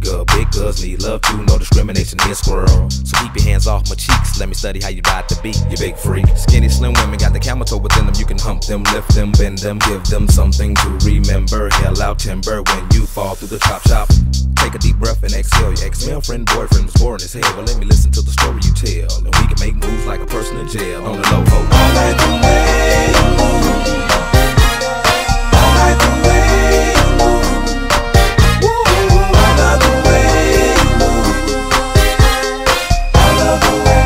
bigger. Big girls need love too, no discrimination here, squirrel. So keep your hands off my cheeks, let me study how you ride the beat, you big freak. Skinny, slim women got the camel toe within them, you can hump them, lift them, bend them, give them something to remember. Hell out timber when you fall through the chop shop. Take a deep breath and exhale. Your ex-male friend, boyfriend was boring as hell. Well, let me listen to the story you tell, and we can make moves like a person in jail on the low.